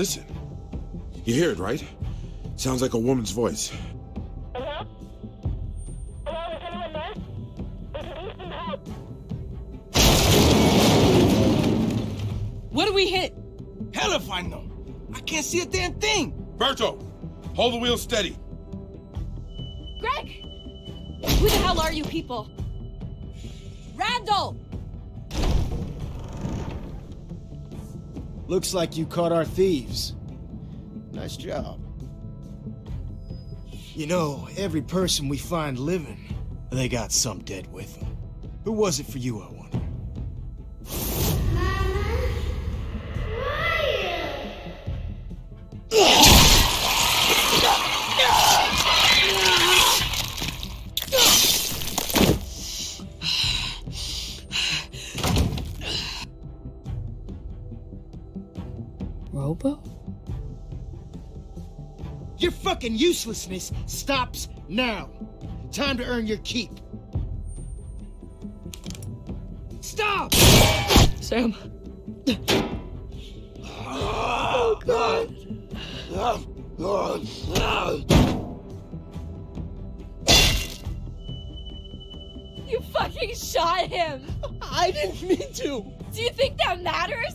Listen. You hear it, right? Sounds like a woman's voice. Hello? Hello, is anyone there? This is Easton Help. What do we hit? Hell if I know. I can't see a damn thing. Berto, hold the wheel steady. Greg! Who the hell are you people? Randall! Looks like you caught our thieves. Nice job. You know, every person we find living, they got some dead with them. Who was it for you, wonder? Fucking uselessness stops now. Time to earn your keep. Stop! Sam. Oh god. You fucking shot him! I didn't mean to. Do you think that matters?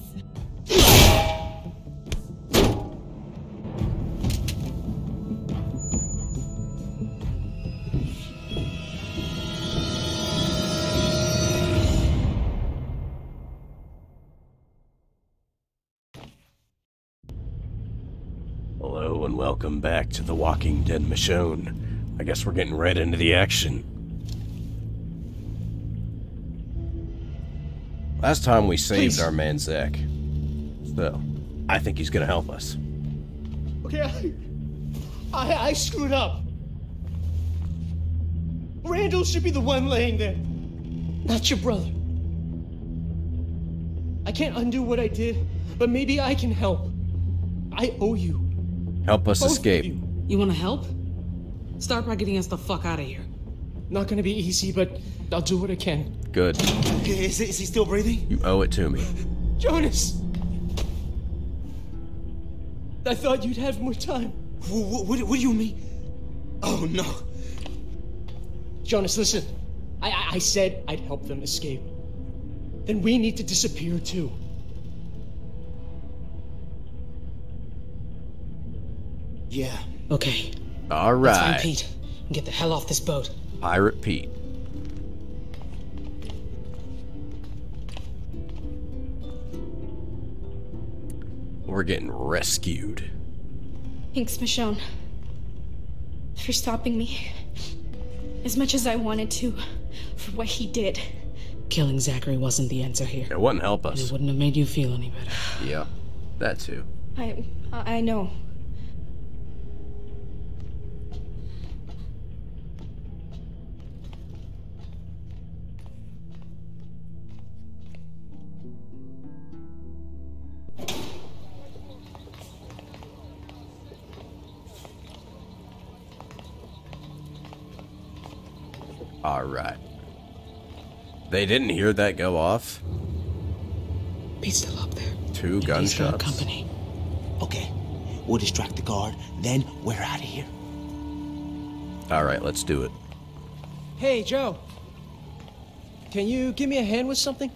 Hello and welcome back to The Walking Dead Michonne. I guess we're getting right into the action. Last time we saved Please. our man Zach. So, I think he's gonna help us. Okay, I, I, I screwed up. Randall should be the one laying there, not your brother. I can't undo what I did, but maybe I can help. I owe you. Help us both escape. you. You wanna help? Start by getting us the fuck out of here. Not gonna be easy, but I'll do what I can. Good. Okay, is, is he still breathing? You owe it to me. Jonas! I thought you'd have more time. What, what, what do you mean? Oh no. Jonas, listen. I, I, I said I'd help them escape. Then we need to disappear too. Yeah. Okay, All right. let's find. Pete and get the hell off this boat. Pirate Pete. We're getting rescued. Thanks, Michonne. For stopping me. As much as I wanted to, for what he did. Killing Zachary wasn't the answer here. It wouldn't help us. It wouldn't have made you feel any better. Yeah, that too. I I I know. They didn't hear that go off. Pete's still up there. Two And he's got gunshots. company. Okay. We'll distract the guard, then we're out of here. All right, let's do it. Hey, Joe. Can you give me a hand with something?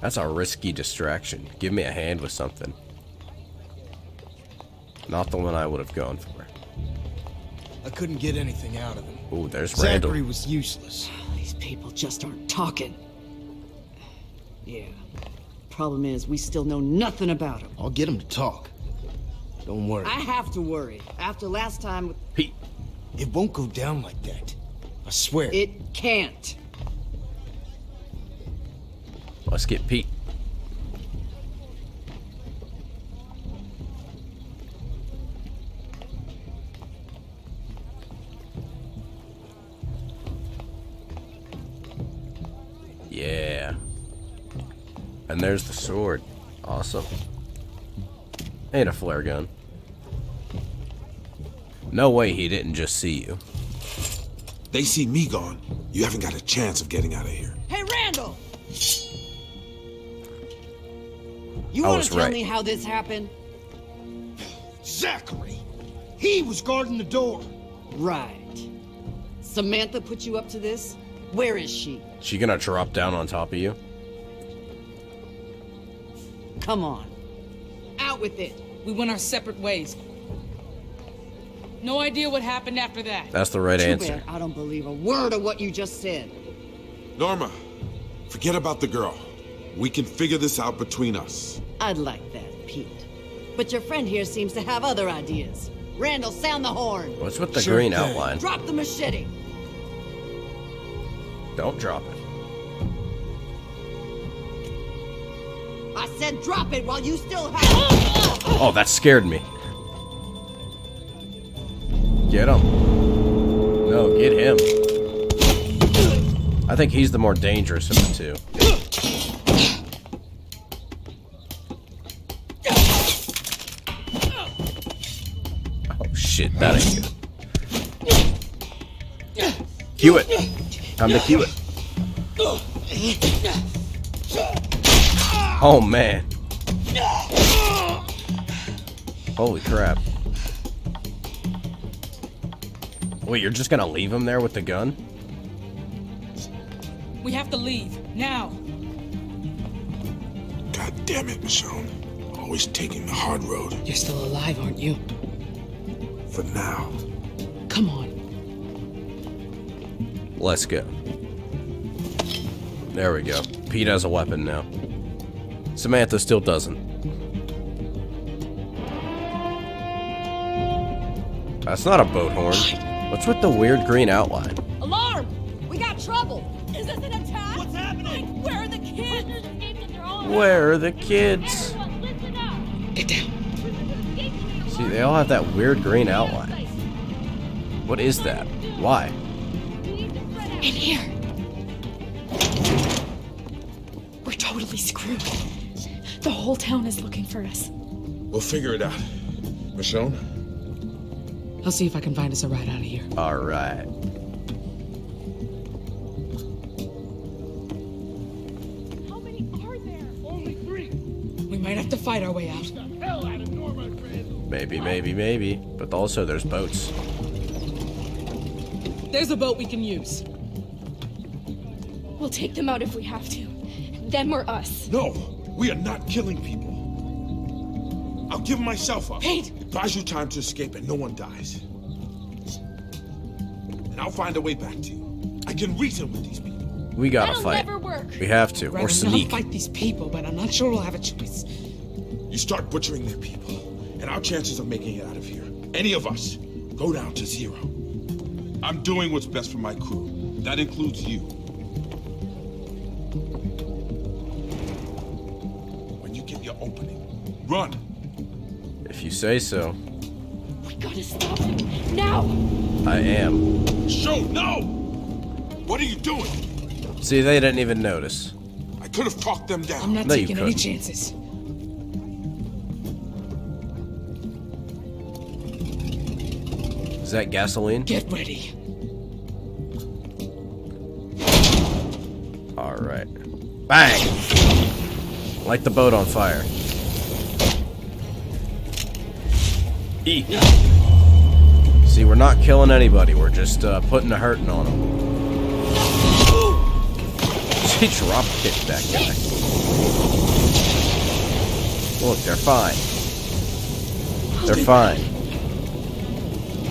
That's a risky distraction. Give me a hand with something. Not the one I would have gone for. I couldn't get anything out of him. Oh, there's Randall. Zachary was useless. These people just aren't talking. Yeah. Problem is, we still know nothing about him. I'll get him to talk. Don't worry. I have to worry. After last time, with- Pete. It won't go down like that. I swear. it can't. Let's get Pete. And there's the sword. Awesome. And a flare gun. No way he didn't just see you. They see me gone. You haven't got a chance of getting out of here. Hey, Randall! You I want to tell right. me how this happened? Zachary! He was guarding the door. Right. Samantha put you up to this? Where is she? She gonna drop down on top of you? Come on. Out with it. We went our separate ways. No idea what happened after that. That's the right Too answer. bad I don't believe a word of what you just said. Norma, forget about the girl. We can figure this out between us. I'd like that, Pete. But your friend here seems to have other ideas. Randall, sound the horn. What's with the Sure green thing. outline? Drop the machete. Don't drop it. Said drop it while you still have. Oh, that scared me. Get him. No, get him. I think he's the more dangerous of the two. Oh shit, that ain't good. Cue it. Time to cue it. Oh man. Holy crap. Wait, you're just gonna leave him there with the gun? We have to leave. Now. God damn it, Michonne. Always taking the hard road. You're still alive, aren't you? For now. Come on. Let's go. There we go. Pete has a weapon now. Samantha still doesn't. That's not a boat horn. What's with the weird green outline? Alarm! We got trouble! Is this an attack? What's happening? Where are the kids? Where are the kids? Get down. See, they all have that weird green outline. What is that? Why? The whole town is looking for us. We'll figure it out. Michonne? I'll see if I can find us a ride out of here. Alright. How many are there? Only three. We might have to fight our way out. Maybe, maybe, maybe. But also, there's boats. There's a boat we can use. We'll take them out if we have to. Them or us. No, we are not killing people. I'll give myself up. Pete! It buys you time to escape and no one dies. And I'll find a way back to you. I can reason with these people. We gotta That'll fight. never work. We have to. Rather Or not sneak. fight these people, but I'm not sure we'll have a choice. You start butchering their people, and our chances of making it out of here, any of us, go down to zero. I'm doing what's best for my crew. That includes you. Run. If you say so. We gotta stop him. Now! I am. Show no! What are you doing? See, they didn't even notice. I could have talked them down. I'm not No, taking any chances. Is that gasoline? Get ready. Alright. Bang! Light the boat on fire. See, we're not killing anybody. We're just uh, putting a hurting on them. She drop kicked that guy. Look, they're fine. They're fine.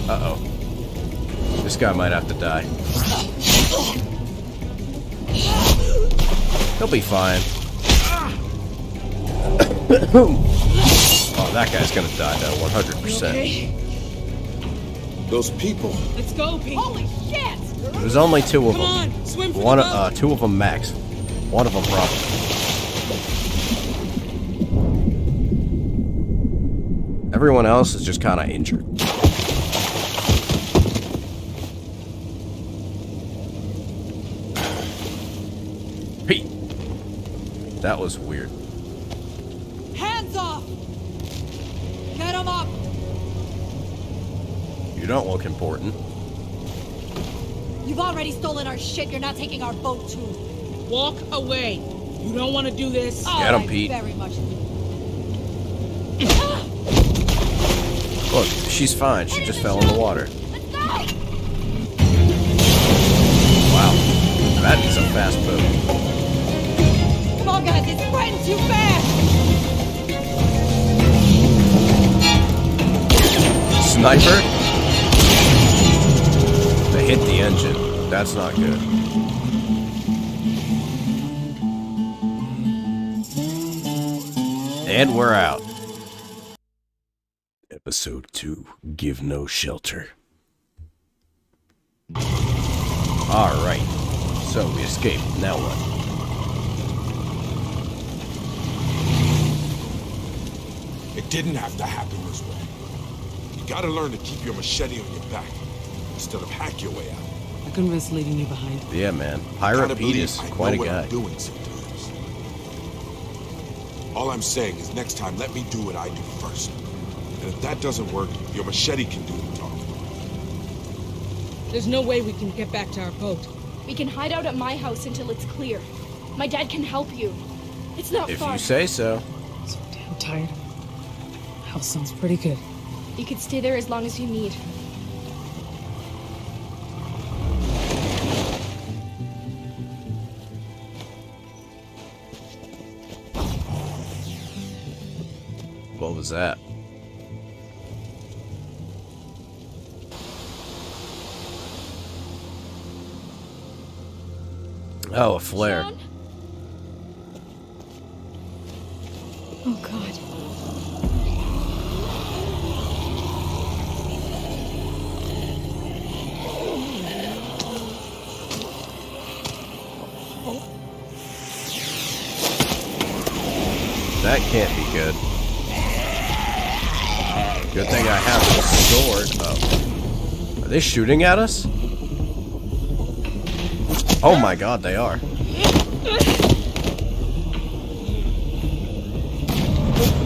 Uh-oh. This guy might have to die. He'll be fine. that guy's gonna die though, 100%. Okay. Those people. Let's go, Pete. Holy shit! There's only two of Come them. on, swim for One, the boat. uh, two of them max. One of them probably. Everyone else is just kind of injured. Pete. That was weird. Don't look important. You've already stolen our shit. You're not taking our boat too. Walk away. You don't want to do this. Oh, Get him, I Pete. Very much. do. Look, she's fine. She just fell in the water. Wow. That is a fast boat. Come on, guys, it's spreading too fast! Sniper? They hit the engine. That's not good. And we're out. Episode 2 Give No Shelter. Alright. So we escaped. Now what? It didn't have to happen this way. You gotta learn to keep your machete on your back instead of hack your way out. I couldn't risk leaving you behind. Yeah, man. Gotta Pirate Pete believe is I know quite a what guy. I'm doing sometimes. All I'm saying is next time, let me do what I do first. And if that doesn't work, your machete can do the talking. There's no way we can get back to our boat. We can hide out at my house until it's clear. My dad can help you. It's not If far. you say so. So damn tired. House sounds pretty good. You could stay there as long as you need. What was that? Oh, a flare. Sean? Oh god. That can't be good. Good thing I have a sword. Oh. Are they shooting at us? Oh my god, they are.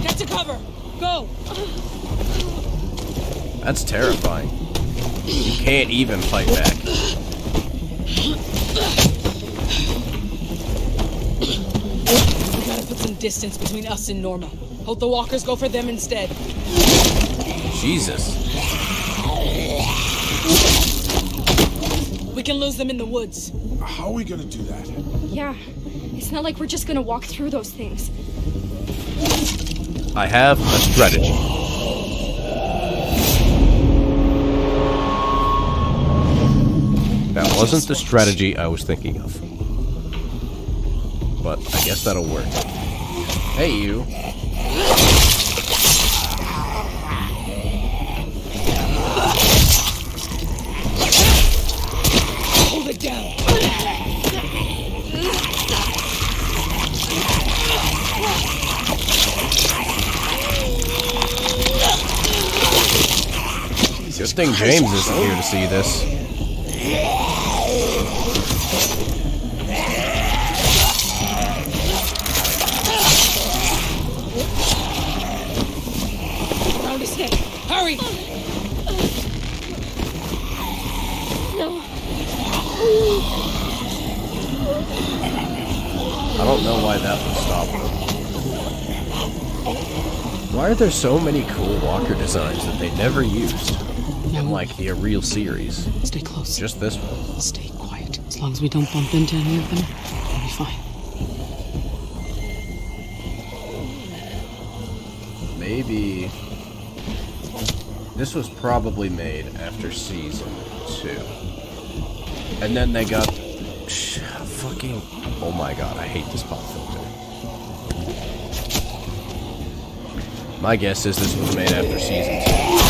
Get to cover! Go! That's terrifying. You can't even fight back. We gotta put some distance between us and Norma. Hope the walkers go for them instead. Jesus. We can lose them in the woods. How are we gonna do that? Yeah. It's not like we're just gonna walk through those things. I have a strategy. That wasn't the strategy I was thinking of. But I guess that'll work. Hey, you. Thing James isn't here to see this. Around his head. Hurry! No. I don't know why that would stop them. Why are there so many cool walker designs that they never used in like the real series? Stay close. Just this one. Stay quiet. As long as we don't bump into any of them, we'll be fine. Maybe this was probably made after season two, and then they got fucking. Oh my god, I hate this pop filter. My guess is this was made after season two,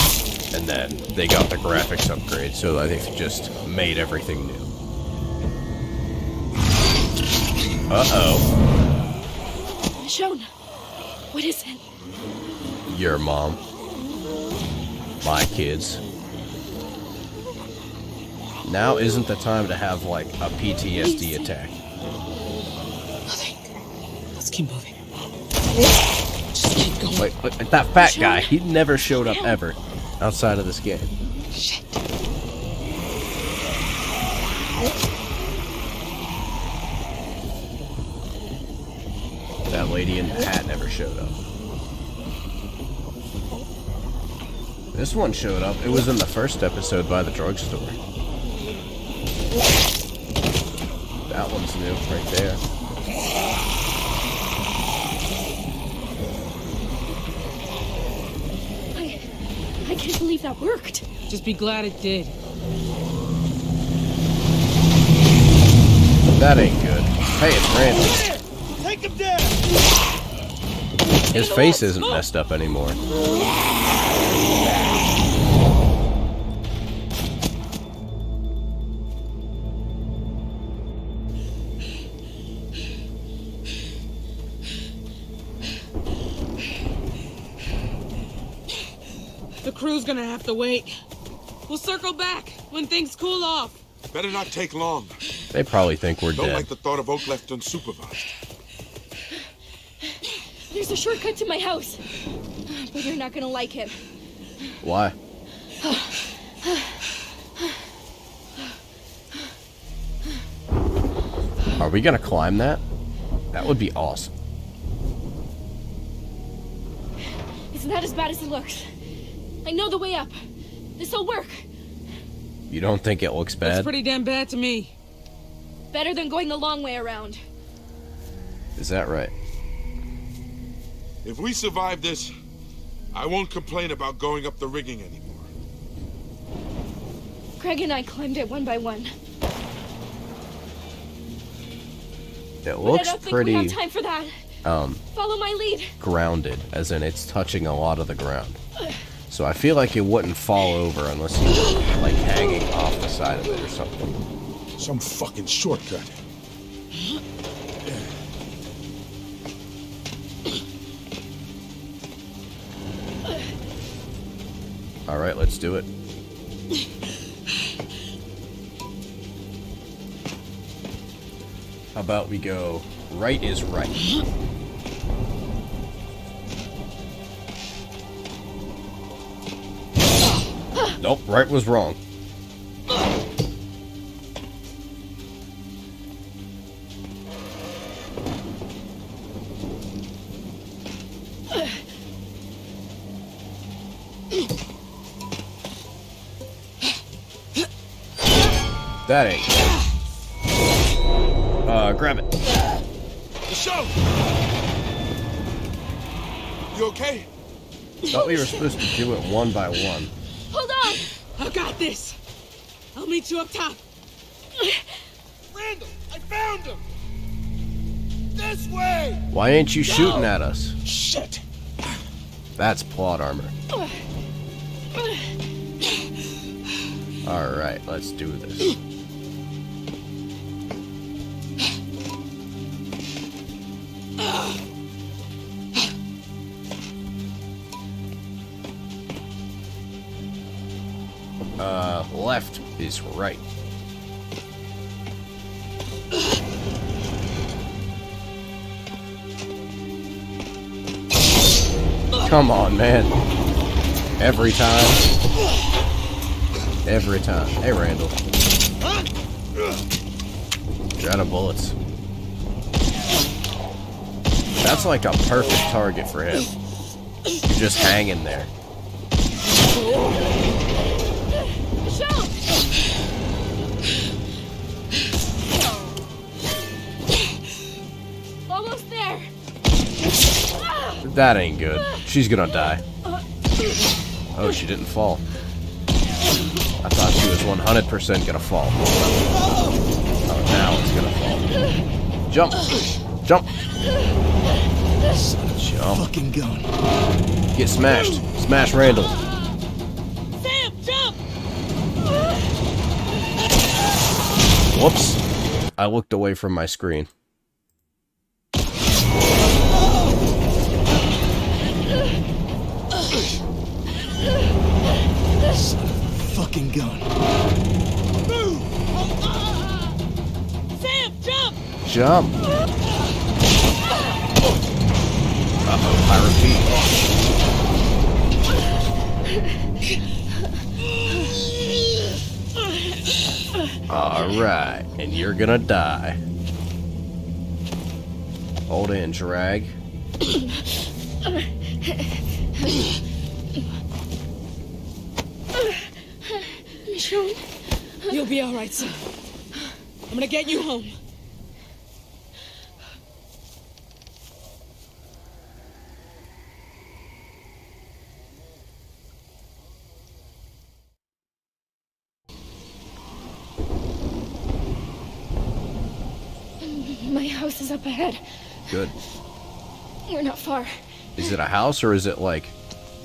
and then they got the graphics upgrade, so I think they just made everything new. Uh oh, Michonne. What is it? your mom, my kids. Now isn't the time to have like a PTSD attack. Nothing. Let's keep moving. Just keep going. Wait, wait, that fat guy, he never showed up ever outside of this game. Shit. That lady in the hat never showed up. This one showed up. It was in the first episode by the drugstore. That one's new right there. I, I can't believe that worked. Just be glad it did. That ain't good. Hey, it's Randy. Take him down! His face isn't messed up anymore. Gonna have to wait. We'll circle back when things cool off. Better not take long. They probably think we're Don't dead. like the thought of Oak left unsupervised. There's a shortcut to my house. But you're not gonna like it. Why? Are we gonna climb that? That would be awesome. It's not as bad as it looks. I know the way up. This'll work. You don't think it looks bad? It's pretty damn bad to me. Better than going the long way around. Is that right? If we survive this, I won't complain about going up the rigging anymore. Greg and I climbed it one by one. It But I looks don't think we pretty have time for that. um Follow my lead. grounded, as in it's touching a lot of the ground. So I feel like it wouldn't fall over unless you were like hanging off the side of it or something. Some fucking shortcut. All right, let's do it. How about we go right is right. Nope, right was wrong. That ain't good. Uh, grab it. Michelle! You okay? Thought we were supposed to do it one by one. Hold on! I got this. I'll meet you up top. Randall, I found him! This way! Why ain't you shooting at us? Shit! That's plot armor. Alright, let's do this. Is right. Come on, man. Every time. Every time. Hey, Randall. You're out of bullets. That's like a perfect target for him. You're just hanging there. That ain't good. She's gonna die. Oh, she didn't fall. I thought she was 100% gonna fall. Oh, now it's gonna fall. Jump! Jump! Jump. Fucking gun. Get smashed. Smash Randall. Sam, jump! Whoops. I looked away from my screen. Fucking gun. Sam, jump! Jump! Uh-oh, Pirate Pete. Alright, and you're gonna die. Hold in, drag. Michonne. You'll be alright, son. I'm gonna get you home. My house is up ahead. Good. We're not far. Is it a house or is it like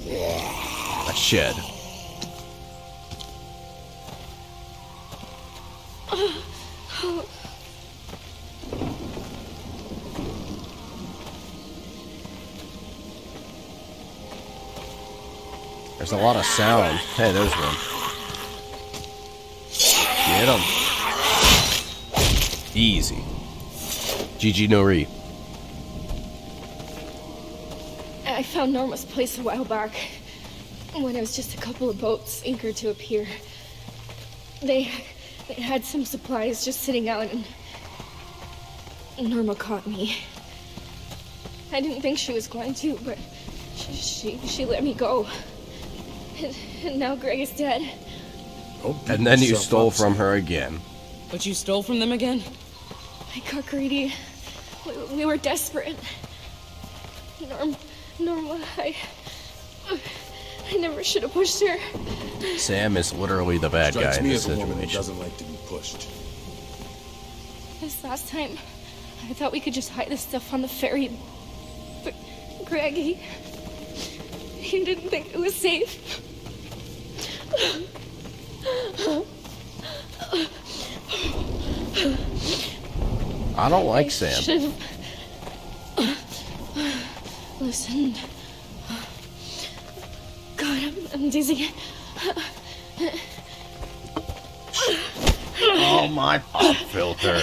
a shed? There's a lot of sound. Hey, there's one. Get him. Easy. GG Nori. I found Norma's place a while back. When it was just a couple of boats anchored to a pier. They, they had some supplies just sitting out and Norma caught me. I didn't think she was going to, but she, she, she let me go. And, and now Greg is dead. And then you stole from her again. But you stole from them again? I got greedy. We, we were desperate. Norm, Norma, I, I never should have pushed her. Sam is literally the bad guy Strikes in this as a woman who situation. doesn't like to be pushed. This last time, I thought we could just hide this stuff on the ferry. But Greg, he, he didn't think it was safe. I don't like Sam. Should've listened. God, I'm, I'm dizzy. Oh my pop filter.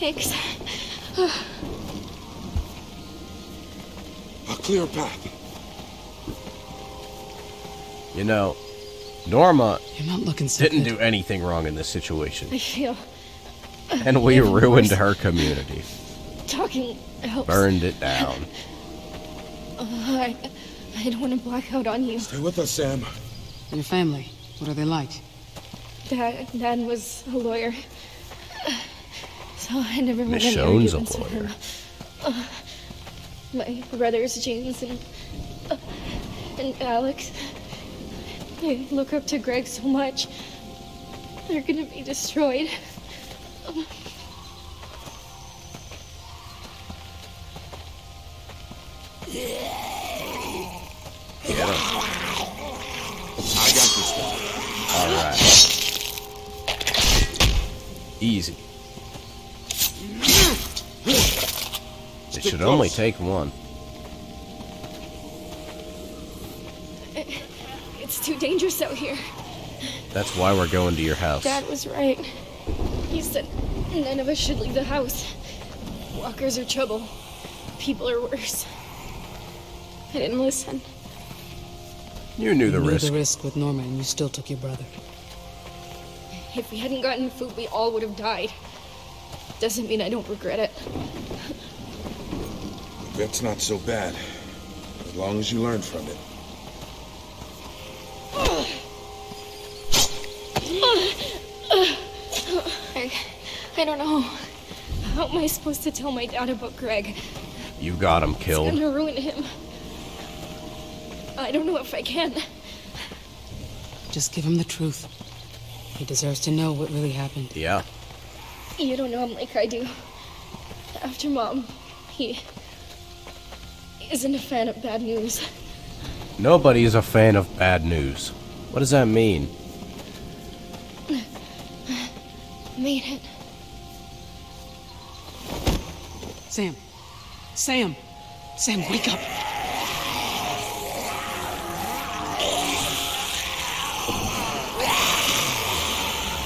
Thanks. A clear path. You know, Norma You're not looking so didn't good. do anything wrong in this situation. I feel And we Even ruined worse. her community. talking helps. Burned it down. Uh, I, I don't want to black out on you. Stay with us, Sam. And your family, what are they like? Dad, Dad was a lawyer. So I never had any Michonne's a arguments with lawyer. Uh, my brothers, James and uh, and Alex, they look up to Greg so much. They're gonna be destroyed. Get him. I got this one. Alright. Easy. It should only take one. It's too dangerous out here. That's why we're going to your house. Dad was right. He said none of us should leave the house. Walkers are trouble. People are worse. I didn't listen. You knew the you risk. Knew the risk with Norma, and you still took your brother. If we hadn't gotten food, we all would have died. Doesn't mean I don't regret it. That's not so bad. As long as you learn from it. I, I don't know. How am I supposed to tell my dad about Greg? You got him killed. It's killed. gonna ruin him. I don't know if I can. Just give him the truth. He deserves to know what really happened. Yeah. You don't know him like I do. After mom, he isn't a fan of bad news. Nobody's a fan of bad news. What does that mean? Made it. Sam. Sam. Sam, wake up.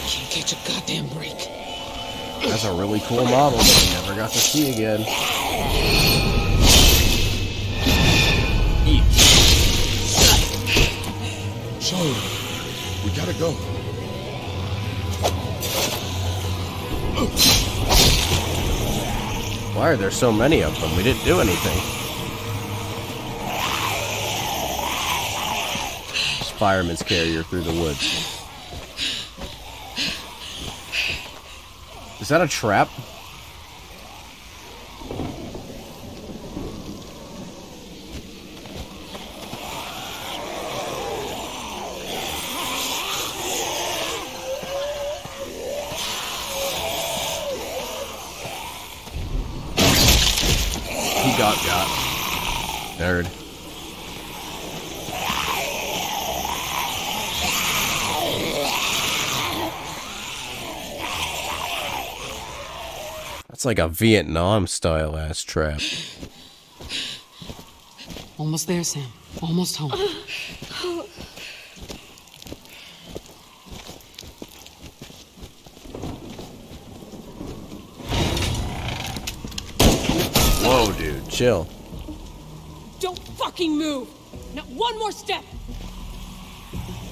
Can't catch a goddamn break. That's a really cool model that we never got to see again. Eat. So, we gotta go. Why are there so many of them? We didn't do anything. fireman's carrier through the woods. Is that a trap? He got got. Nerd. That's like a Vietnam style ass trap. Almost there, Sam. Almost home. Whoa, dude, chill. Don't fucking move! Not one more step!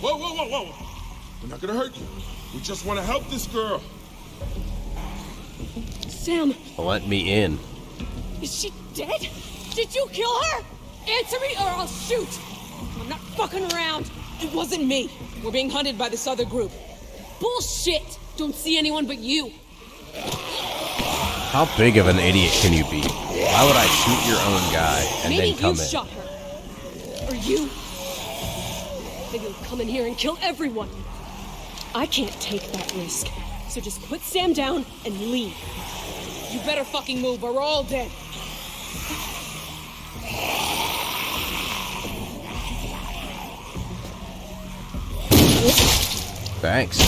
Whoa, whoa, whoa, whoa! We're not gonna hurt you. We just want to help this girl. Sam, Let me in. is she dead? Did you kill her? Answer me or I'll shoot! I'm not fucking around. It wasn't me. We're being hunted by this other group. Bullshit! Don't see anyone but you. How big of an idiot can you be? Why would I shoot your own guy and Maybe then come in? Maybe you shot her. Or you. Then you'll come in here and kill everyone. I can't take that risk. So just put Sam down and leave. You better fucking move or we're all dead. Thanks.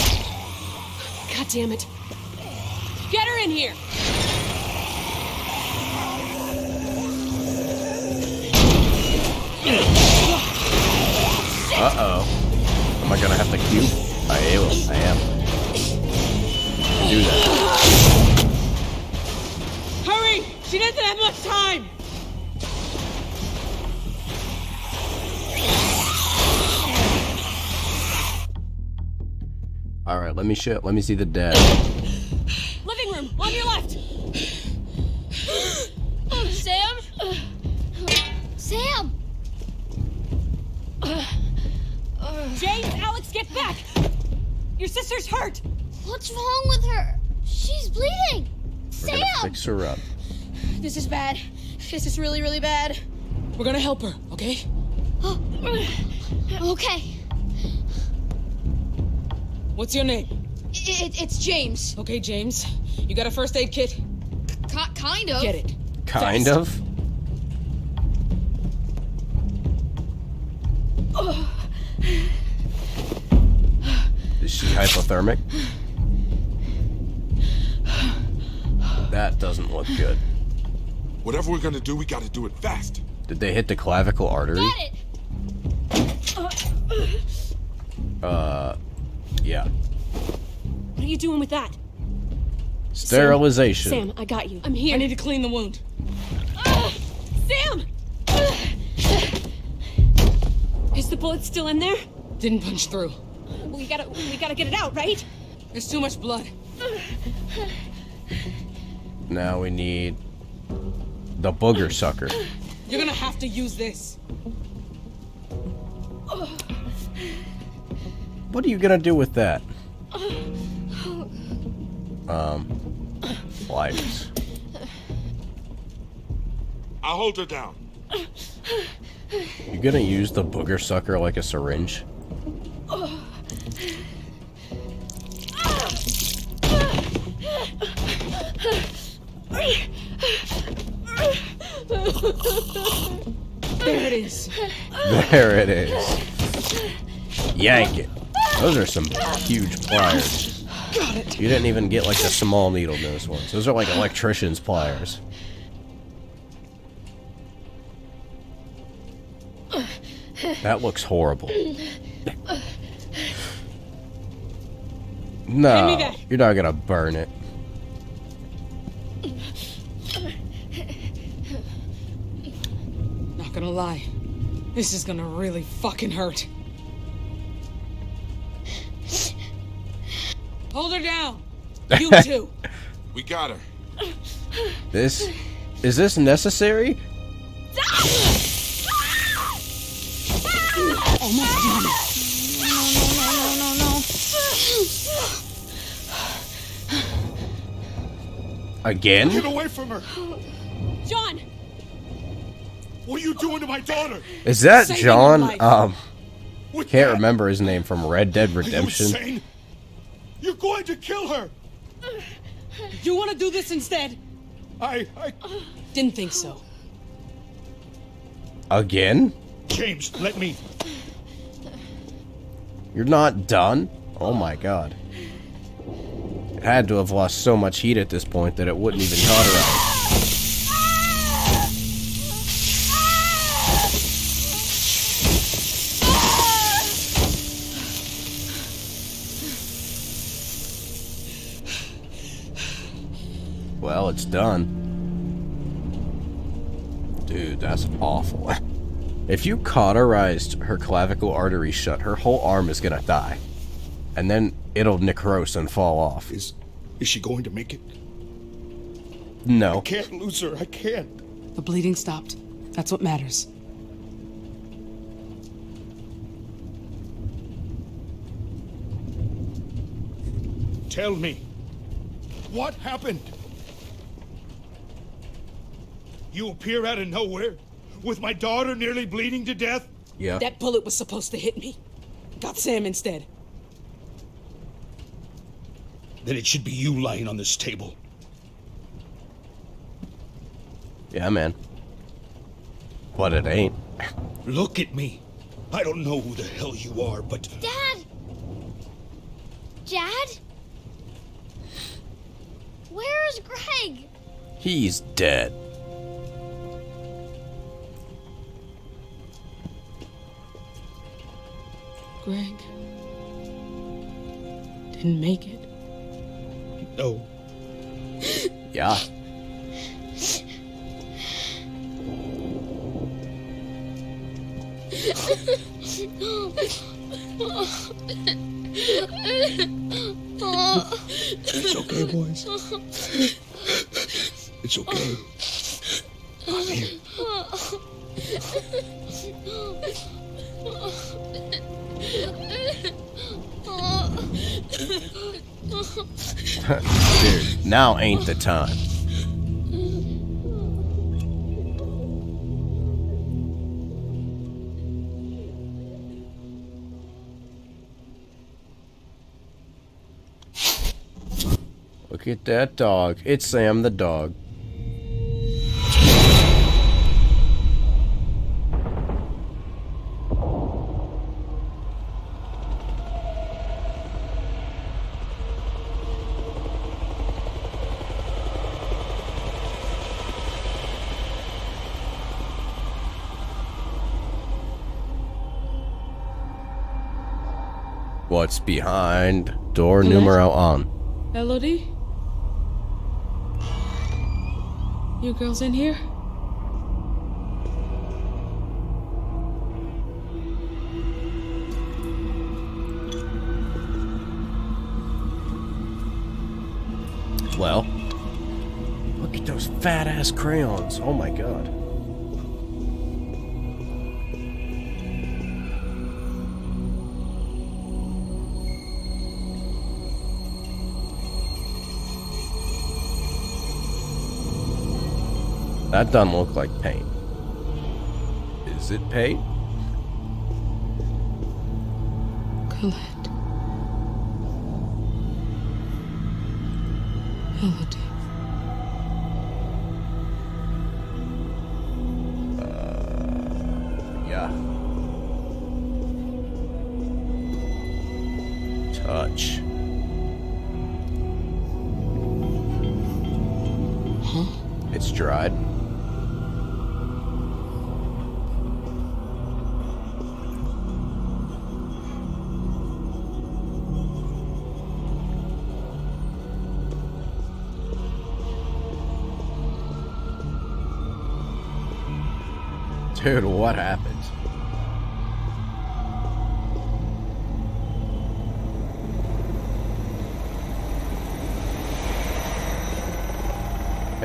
God damn it. Get her in here! Uh oh. Am I gonna have to cue? I am. I am. Do that. Hurry! She doesn't have much time! All right. Let me show. Let me see the dead. Living room, on your left! Oh, Sam? Sam! James, Alex, get back! Your sister's hurt! What's wrong with her? She's bleeding! We're gonna fix her up. This is bad. This is really, really bad. We're gonna help her, okay? Okay. What's your name? It, it's James. Okay, James. You got a first aid kit? Ki- kind of. Get it. Kind Fast. of. Is she hypothermic? That doesn't look good. Whatever we're gonna do, we gotta do it fast. Did they hit the clavicle artery? Got it. Uh, yeah. What are you doing with that? Sterilization. Sam, I got you. I'm here. I need to clean the wound. Sam! Is the bullet still in there? Didn't punch through. We gotta, we gotta get it out, right? There's too much blood. Now we need the booger sucker. You're gonna have to use this. What are you gonna do with that? Um, pliers. I'll hold her down. You gonna use the booger sucker like a syringe? There it is. There it is. Yank it. Those are some huge pliers. Got it. You didn't even get like the small needle nose ones. Those are like electrician's pliers. That looks horrible. No, you're not gonna burn it. Lie. This is gonna really fucking hurt. Hold her down. You too. We got her. This is this necessary? Almost done. No, no, no, no, Again? Get away from her! John! What are you doing to my daughter? Is that Saving John? Um, With can't that? remember his name from Red Dead Are you Redemption. You're going to kill her! You want to do this instead? I, I... Didn't think so. Again? James, let me... You're not done? Oh my god. It had to have lost so much heat at this point that it wouldn't even cauterize. Well, it's done. Dude, that's awful. If you cauterized her clavicle artery shut, her whole arm is gonna die. And then it'll necrose and fall off. Is... is she going to make it? No. I can't lose her, I can't. The bleeding stopped. That's what matters. Tell me, what happened? You appear out of nowhere, with my daughter nearly bleeding to death? Yeah. That bullet was supposed to hit me. Got Sam instead. Then it should be you lying on this table. Yeah, man. But it ain't. Look at me. I don't know who the hell you are, but Dad! Dad? Where's Greg? He's dead. Greg. Didn't make it. no. Yeah. It's okay, boys. It's okay. I'm here. Dude, now ain't the time. Look at that dog. It's Sam the dog. What's behind door numero on? Elodie? You girls in here? Well, look at those fat ass crayons. Oh my god. That doesn't look like paint. Is it paint? Colette.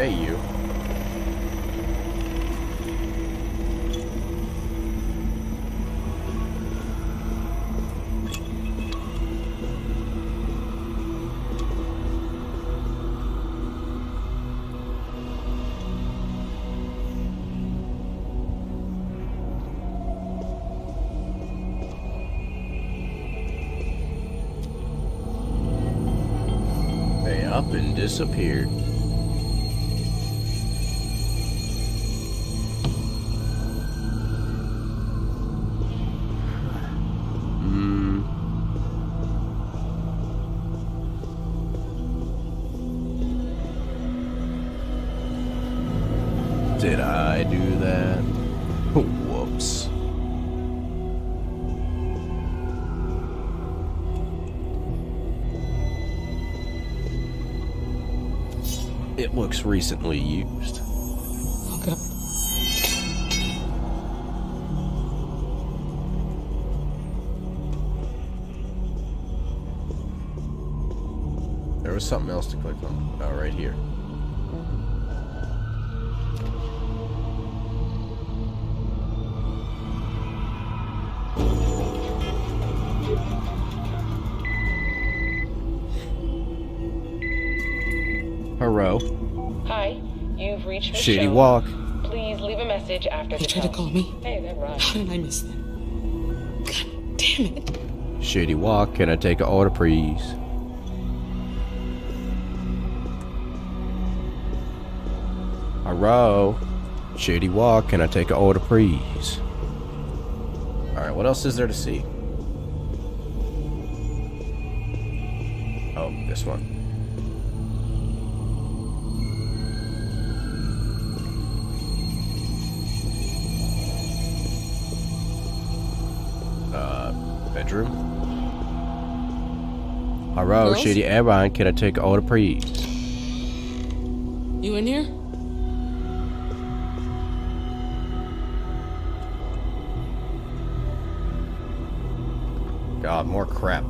Hey, you. disappeared. It looks recently used. Okay. There was something else to click on. Oh, right here. You've. Shady Walk. Please leave a message after He the tried to call me. Hey, that rhymes. How did I miss that? God damn it. Shady Walk. Can I take an order, please? Hello. Shady Walk. Can I take an order, please? Alright, what else is there to see? Oh, this one. Bedroom? Hello? Shady Airline. Can I take order, please? You in here? God, more crap.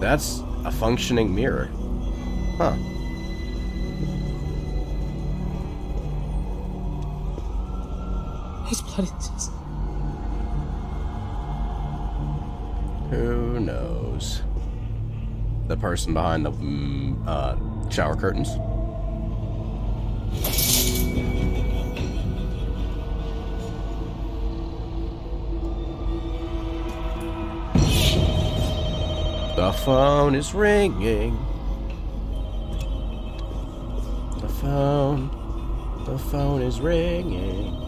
That's a functioning mirror. Huh. Whose blood The person behind the mm, uh, shower curtains. The phone is ringing. The phone. The phone is ringing.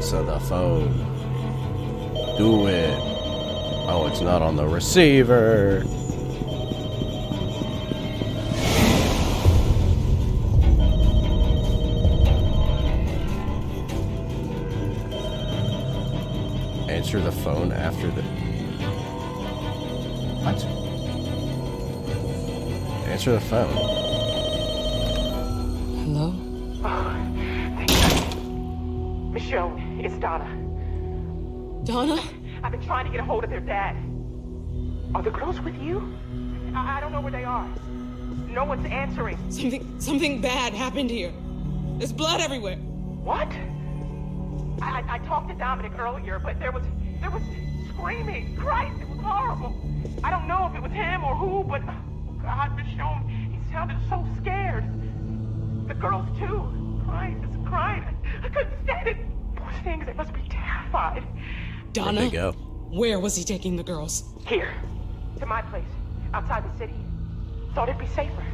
Answer the phone. Do it. Oh, it's not on the receiver. Answer the phone after the. What? Answer the phone. Donna. Donna? I've been trying to get a hold of their dad. Are the girls with you? I, I don't know where they are. No one's answering. Something something bad happened here. There's blood everywhere. What? I, I, talked to Dominic earlier, but there was there was screaming. Christ, it was horrible. I don't know if it was him or who, but oh God, Michonne, he sounded so scared. The girls too. Crying, just crying. I couldn't stand it. Poor things, they must be terrified. Donna? Where'd they go? Where was he taking the girls? Here, to my place, outside the city. Thought it'd be safer.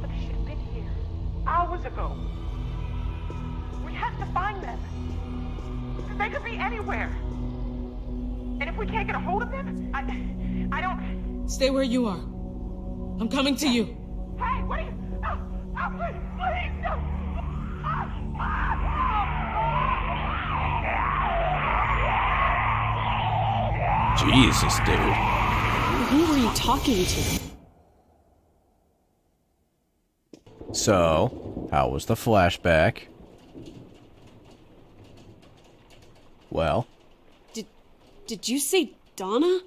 But they should have been here hours ago. We have to find them. They could be anywhere. And if we can't get a hold of them, I, I don't. Stay where you are. I'm coming to you. Hey, what? wait! Oh, oh, Jesus, dude. Who were you talking to? So, how was the flashback? Well, Did did you say Donna?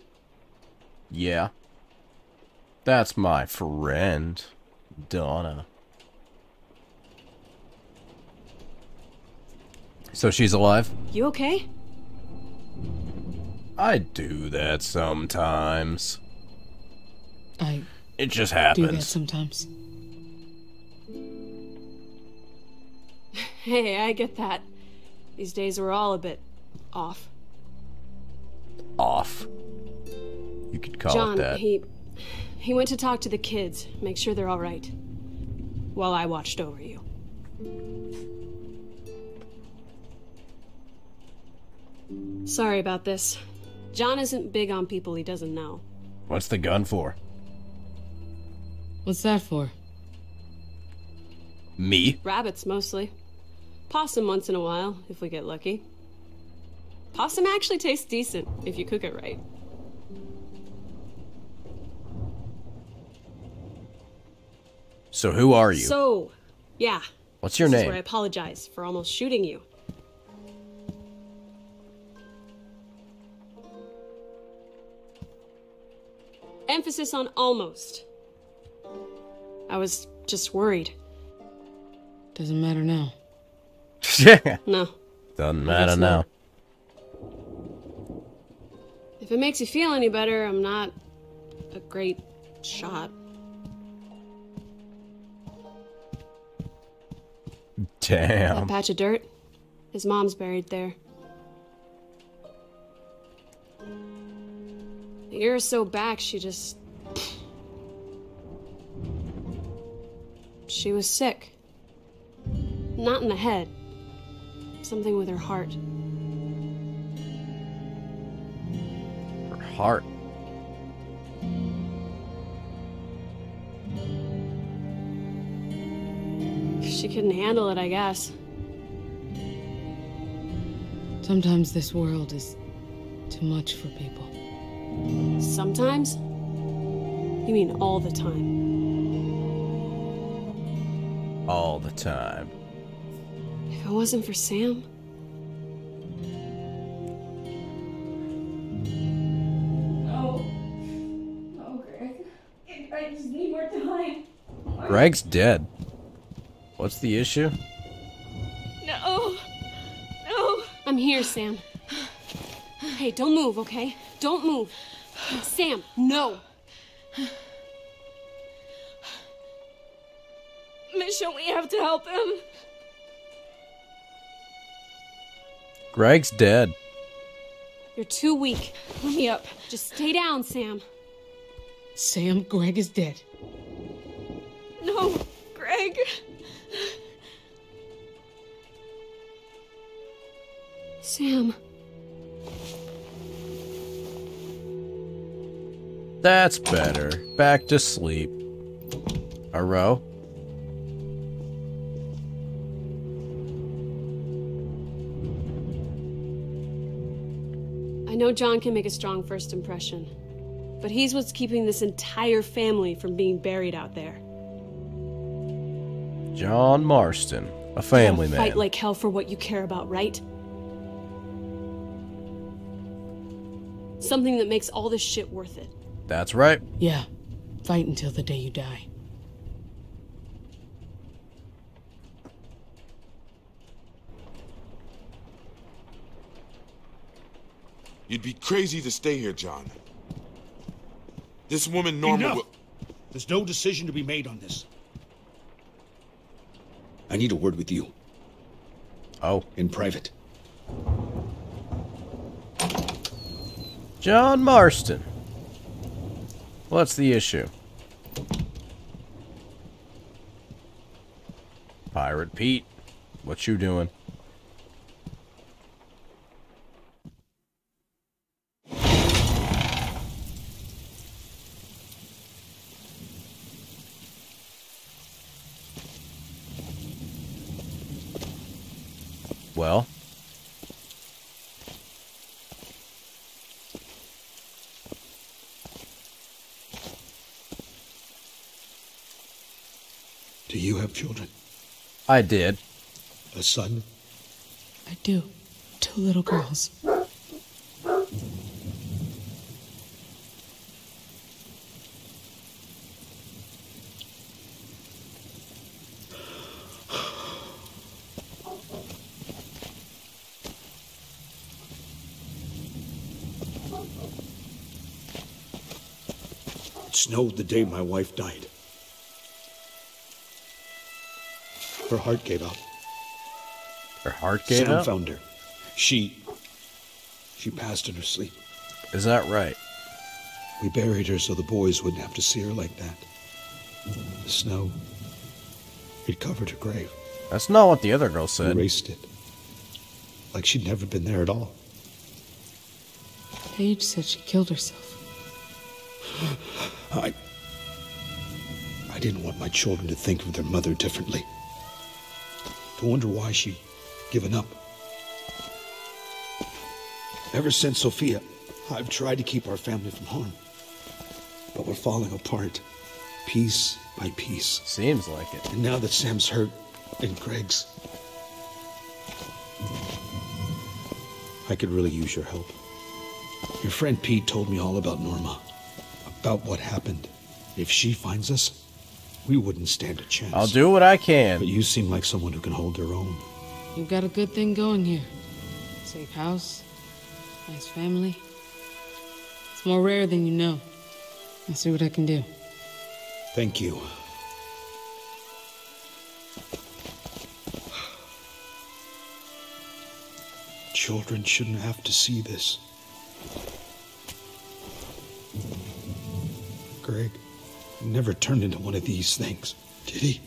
yeah. That's my friend, Donna. So she's alive? You okay? I do that sometimes. I It just happens. do that happens. sometimes. Hey, I get that. These days we're all a bit off. Off. You could call John, it that. he he went to talk to the kids, make sure they're all right. While I watched over you. Sorry about this. John isn't big on people he doesn't know. What's the gun for? What's that for? Me? Rabbits mostly. Possum once in a while, if we get lucky. Possum actually tastes decent if you cook it right. So who are you? So, yeah. What's your this name? Is where I apologize for almost shooting you. Emphasis on almost. I was just worried. Doesn't matter now. yeah. No. Doesn't matter now. If it makes you feel any better, I'm not a great shot. That Damn. patch of dirt, his mom's buried there. A year or so back, she just. She was sick. Not in the head. Something with her heart. Her heart. She couldn't handle it, I guess. Sometimes this world is too much for people. Sometimes? You mean all the time? All the time. If it wasn't for Sam. No. No, Greg. I just need more time. Greg's dead. What's the issue? No. No. I'm here, Sam. Hey, don't move, okay? Don't move. Sam, no. Michonne, we have to help him. Greg's dead. You're too weak. Let me up. Just stay down, Sam. Sam, Greg is dead. No, Greg. Sam. That's better. Back to sleep. A row? Know John can make a strong first impression, but he's what's keeping this entire family from being buried out there. John Marston. A family You'll man. Fight like hell for what you care about, right? Something that makes all this shit worth it. That's right. Yeah. Fight until the day you die. You'd be crazy to stay here, John. This woman, Norma, Enough. will... There's no decision to be made on this. I need a word with you. Oh. In private. John Marston. What's the issue? Pirate Pete, what you doing? Well, Do you have children? I did. A son? I do. Two little girls. Snowed the day my wife died. Her heart gave out. Her heart gave Sam out? found her. She. She passed in her sleep. Is that right? We buried her so the boys wouldn't have to see her like that. The snow. It covered her grave. That's not what the other girl said. Erased it. Like she'd never been there at all. Paige said she killed herself. I. I didn't want my children to think of their mother differently. To wonder why she'd given up. Ever since Sophia, I've tried to keep our family from harm. But we're falling apart, piece by piece. Seems like it. And now that Sam's hurt, and Greg's. I could really use your help. Your friend Pete told me all about Norma. About what happened. If she finds us, we wouldn't stand a chance. I'll do what I can. But you seem like someone who can hold their own. You've got a good thing going here. Safe house, nice family. It's more rare than you know. I'll see what I can do. Thank you. Children shouldn't have to see this. Greg never turned into one of these things, did he?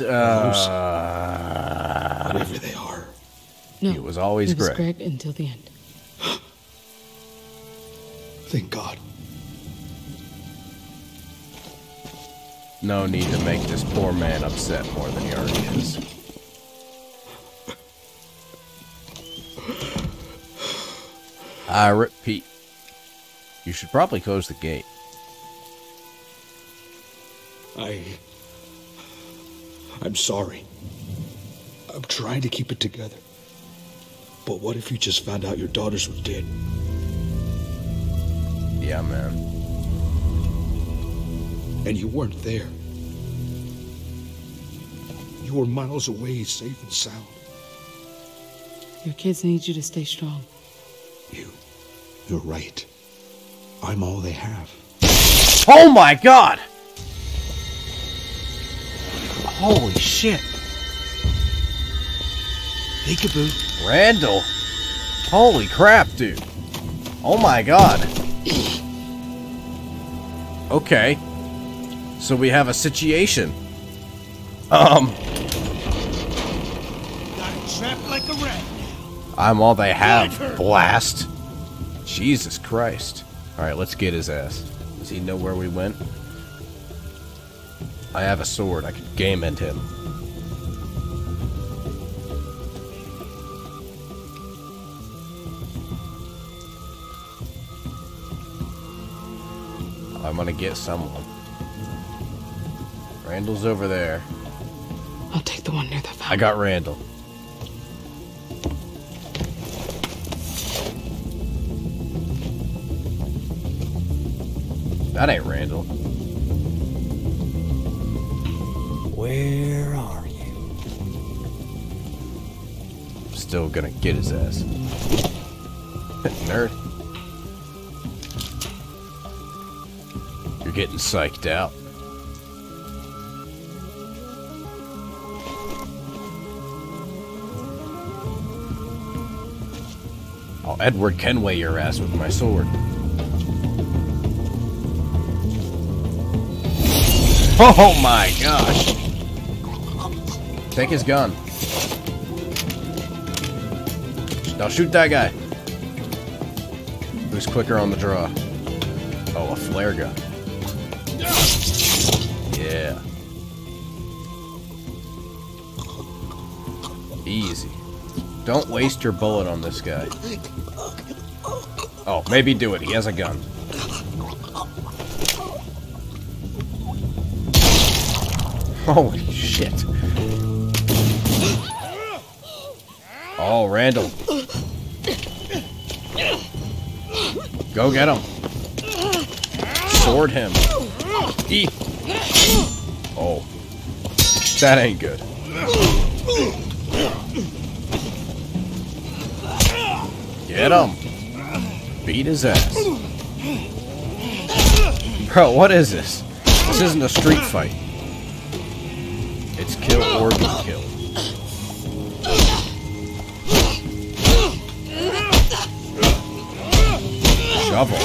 Uh, Whatever they are. No, It was always it was Greg. Greg until the end. Thank God. No need to make this poor man upset more than he already is. I repeat, you should probably close the gate. I. I'm sorry. I'm trying to keep it together. But what if you just found out your daughters were dead? Yeah, man. And you weren't there. You were miles away, safe and sound. Your kids need you to stay strong. You. You're right. I'm all they have. Oh my god! Holy shit. Peekaboo. Randall. Holy crap, dude. Oh my god. Okay. So we have a situation. Um, like a rat. I'm all they have, blast. Jesus Christ. Alright, let's get his ass. Does he know where we went? I have a sword. I could game end him. I'm gonna get someone. Randall's over there. I'll take the one near the fountain. I got Randall. That ain't Randall. Where are you? Still gonna get his ass. Nerd. You're getting psyched out. I'll Edward Kenway your ass with my sword. Oh my gosh! Take his gun. Now shoot that guy. Who's quicker on the draw? Oh, a flare gun. Yeah. Easy. Don't waste your bullet on this guy. Oh, maybe do it. He has a gun. Holy shit. Oh, Randall. Go get him. Sword him. Oh. That ain't good. Get him. Beat his ass. Bro, what is this? This isn't a street fight. shovel.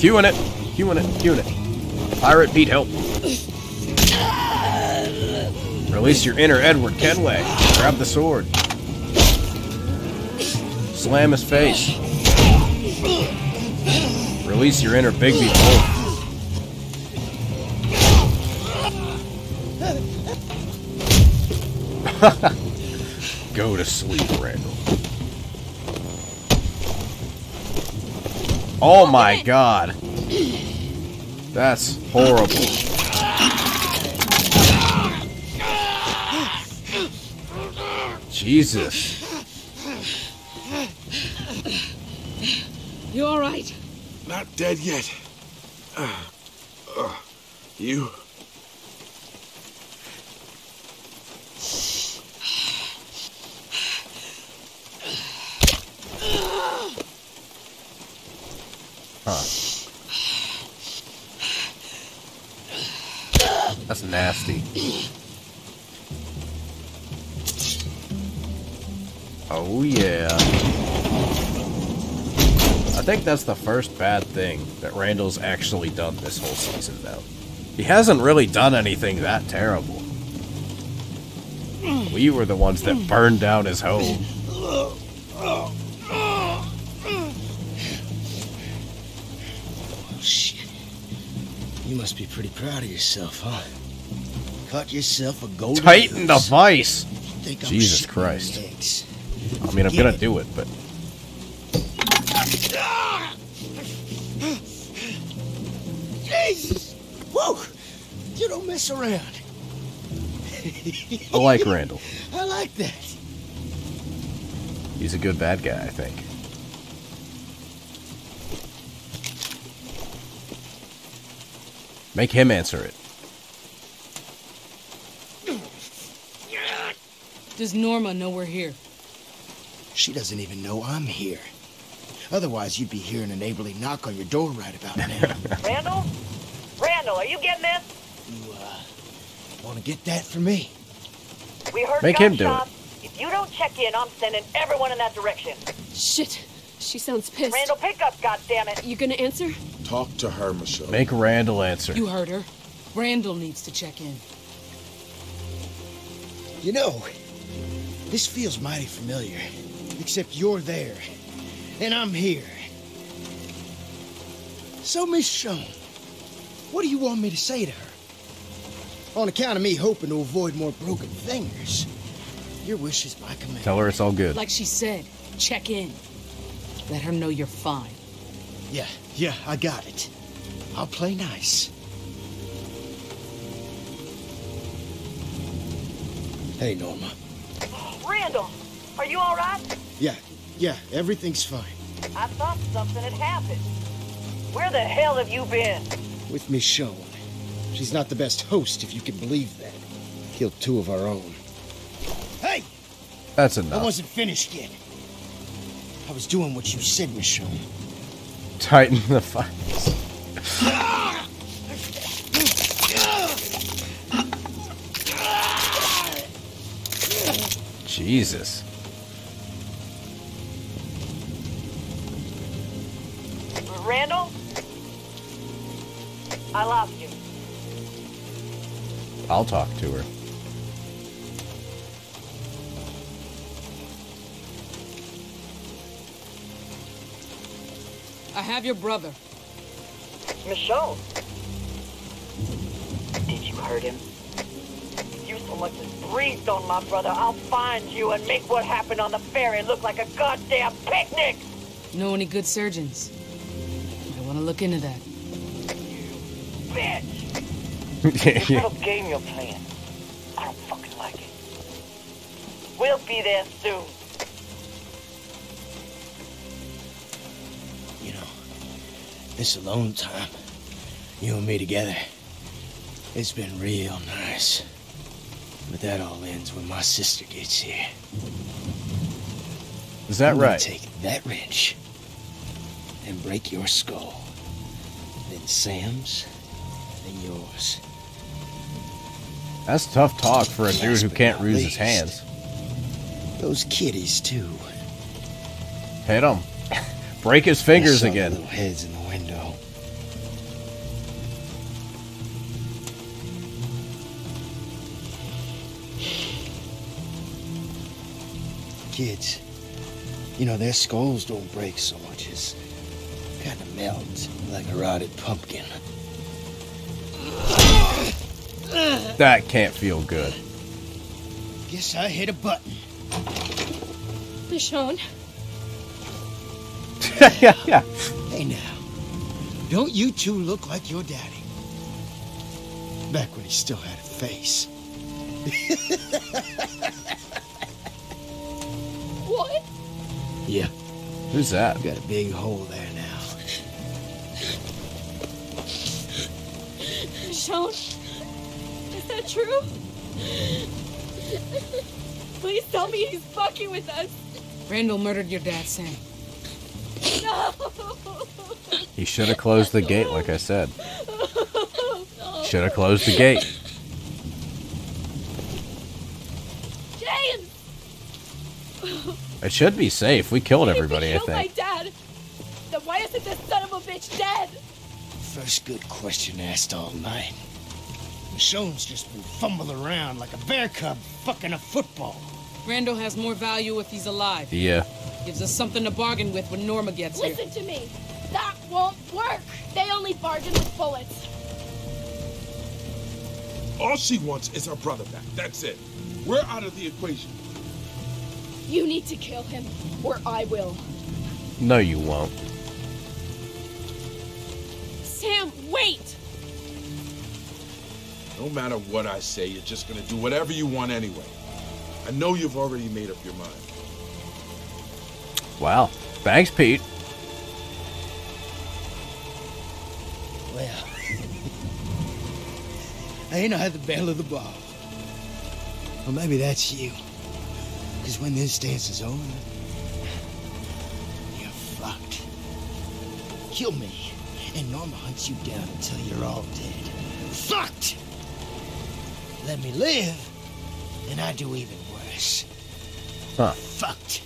Cueing it. Cueing it. Cueing it. Pirate Pete, help. Release your inner Edward Kenway. Grab the sword. Slam his face. Release your inner Bigby Wolf. Go to sleep, Randall. Oh my god. That's horrible. Jesus. You all right? Not dead yet. Uh, uh, you? Huh. That's nasty. Oh yeah. I think that's the first bad thing that Randall's actually done this whole season though. He hasn't really done anything that terrible. We were the ones that burned down his home. Oh, shit. You must be pretty proud of yourself, huh? Cut yourself a golden Tighten the vice! Jesus Christ. I mean, I'm gonna do it, but Whoa! You don't mess around. I like Randall. I like that. He's a good bad guy, I think. Make him answer it. Does Norma know we're here? She doesn't even know I'm here. Otherwise, you'd be hearing a neighborly knock on your door right about now. Randall? Randall, are you getting this? you, uh, want to get that for me? We heard Make him do gunshots. If you don't check in, I'm sending everyone in that direction. Shit. She sounds pissed. Randall, pick up, goddammit. You gonna answer? Talk to her, Michonne. Make Randall answer. You heard her. Randall needs to check in. You know, this feels mighty familiar. Except you're there, and I'm here. So, Miss Sean, what do you want me to say to her? On account of me hoping to avoid more broken fingers. Your wish is my command. Tell her it's all good. Like she said, check in. Let her know you're fine. Yeah, yeah, I got it. I'll play nice. Hey, Norma. Randall, are you all right? Yeah, yeah, everything's fine. I thought something had happened. Where the hell have you been? With Miss Michonne. She's not the best host, if you can believe that. Killed two of our own. Hey! That's enough. I wasn't finished yet. I was doing what you said, Michonne. Tighten the fight. Jesus. Randall? I lost you. I'll talk to her. I have your brother. Michonne. Did you hurt him? You so much as breathed on my brother, I'll find you and make what happened on the ferry look like a goddamn picnic! Know any good surgeons? I want to look into that. Bitch! What little game you're playing? I don't fucking like it. We'll be there soon. You know, this alone time, you and me together, it's been real nice. But that all ends when my sister gets here. Is that I'm gonna right? Take that wrench and break your skull. Then Sam's, than yours. That's tough talk for a dude who can't use his hands. Those kiddies too. Hit him. Break his fingers again. Little heads in the window. Kids, you know their skulls don't break so much as kind of melt like a rotted pumpkin. That can't feel good. Guess I hit a button. Michonne, yeah, yeah. Hey now, don't you two look like your daddy? Back when he still had a face. what? Yeah. Who's that? Got a big hole there now. Michonne, is that true? Please tell me he's fucking with us. Randall murdered your dad, Sam. No. He should have closed the gate, like I said. Should have closed the gate. James. It should be safe. We killed everybody, I think. Kill my dad. Then why isn't this son of a bitch dead? First good question asked all night. Michonne's just been fumbling around like a bear cub fucking a football. Randall has more value if he's alive. Yeah. Gives us something to bargain with when Norma gets here. Listen to me. That won't work. They only bargain with bullets. All she wants is her brother back. That's it. We're out of the equation. You need to kill him, or I will. No, you won't. Sam, wait! No matter what I say, you're just gonna do whatever you want anyway. I know you've already made up your mind. Wow. Thanks, Pete. Well, I ain't had the bell of the ball. Well, maybe that's you. Because when this dance is over, you're fucked. Kill me, and Norma hunts you down until you're all dead. Fucked! Let me live, and I do even worse. Huh. Fucked.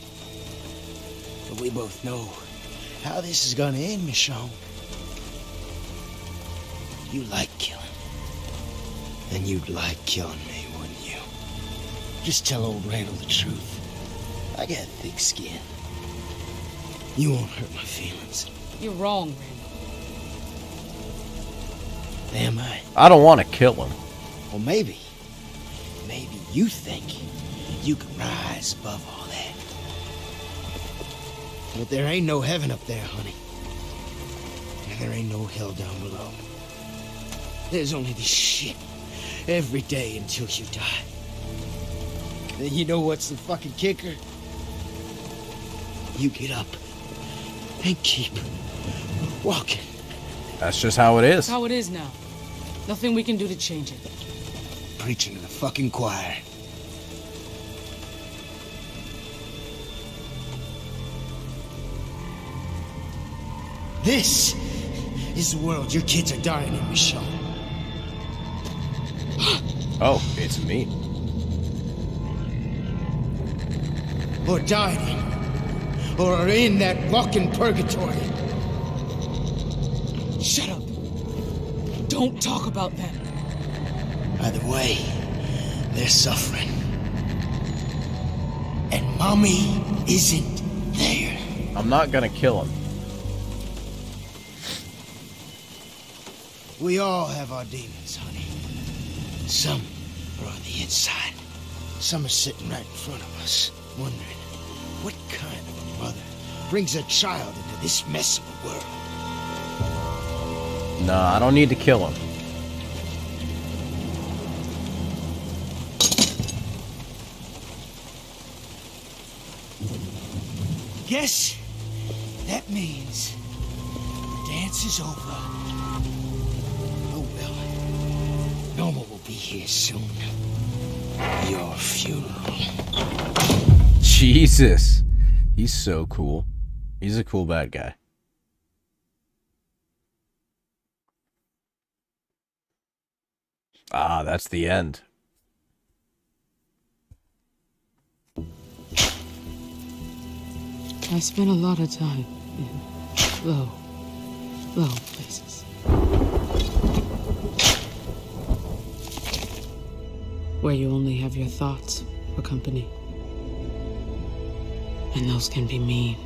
But we both know how this is gonna end, Michonne. You like killing. And you'd like killing me, wouldn't you? Just tell old Randall the truth. I got thick skin. You won't hurt my feelings. You're wrong, Randall. Am I? I don't want to kill him. Well, maybe. Maybe you think you can rise above all that. But there ain't no heaven up there, honey. And there ain't no hell down below. There's only this shit every day until you die. Then you know what's the fucking kicker? You get up and keep walking. That's just how it is. That's how it is now. Nothing we can do to change it. Preaching to the fucking choir. This is the world your kids are dying in, Michonne. Oh, it's me. Or dying in. Or are in that walking purgatory. Shut up. Don't talk about them. Either way, they're suffering. And Mommy isn't there. I'm not gonna kill him. We all have our demons, honey. Some are on the inside. Some are sitting right in front of us, wondering what kind of a mother brings a child into this mess of a world. No, I don't need to kill him. Guess that means the dance is over. Oh well. Norma will be here soon. Your funeral. Jesus. He's so cool. He's a cool bad guy. Ah, that's the end. I spent a lot of time in low, low places. Where you only have your thoughts for company. And those can be mean.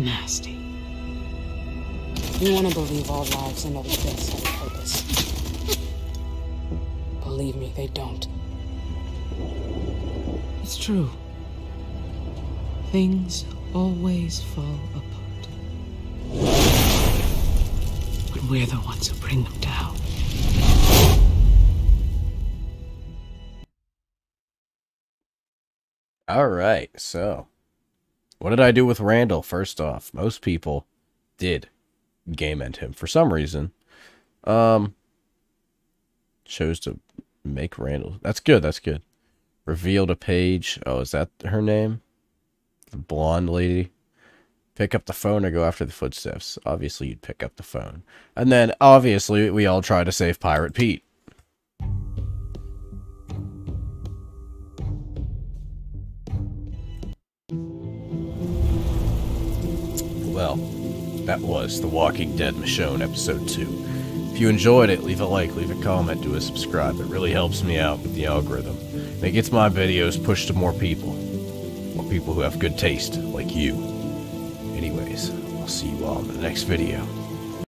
Nasty. You want to believe all lives and all deaths have a purpose. Believe me, they don't. It's true. Things always fall apart. But we're the ones who bring them down. All right, so what did I do with Randall? First off, most people did game end him for some reason. Um, chose to make Randall. That's good. That's good. Revealed a Paige. Oh, is that her name? The blonde lady. Pick up the phone or go after the footsteps. Obviously, you'd pick up the phone. And then, obviously, we all try to save Pirate Pete. Well, that was The Walking Dead Michonne Episode 2. If you enjoyed it, leave a like, leave a comment, do a subscribe. It really helps me out with the algorithm. And it gets my videos pushed to more people. People who have good taste, like you. Anyways, I'll see you all in the next video.